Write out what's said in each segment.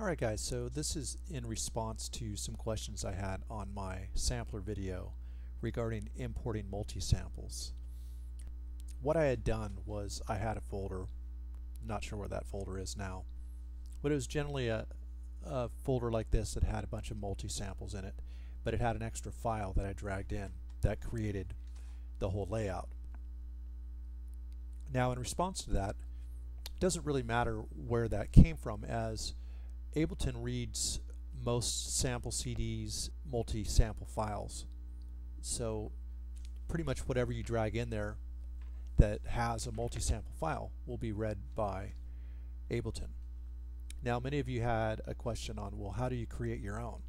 Alright guys, so this is in response to some questions I had on my sampler video regarding importing multi-samples. What I had done was I had a folder, not sure where that folder is now, but it was generally a, a folder like this that had a bunch of multi-samples in it, but it had an extra file that I dragged in that created the whole layout. Now in response to that, it doesn't really matter where that came from as Ableton reads most sample CDs multi-sample files. So pretty much whatever you drag in there that has a multi-sample file will be read by Ableton. Now many of you had a question on, well how do you create your own?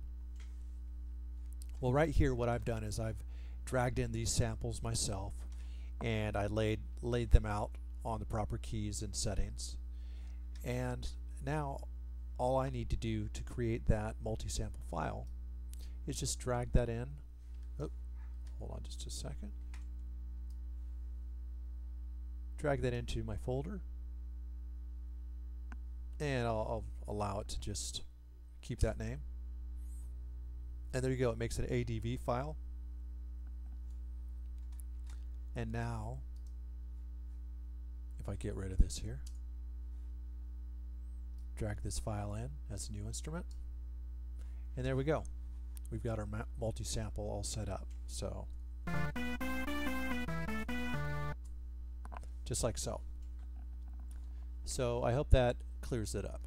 Well right here what I've done is I've dragged in these samples myself and I laid, laid them out on the proper keys and settings and now all I need to do to create that multi-sample file is just drag that in. Oh, hold on just a second. Drag that into my folder and I'll, I'll allow it to just keep that name. And there you go, it makes an ADV file. And now, if I get rid of this here, drag this file in as a new instrument. And there we go. We've got our multi-sample all set up. So, just like so. So I hope that clears it up.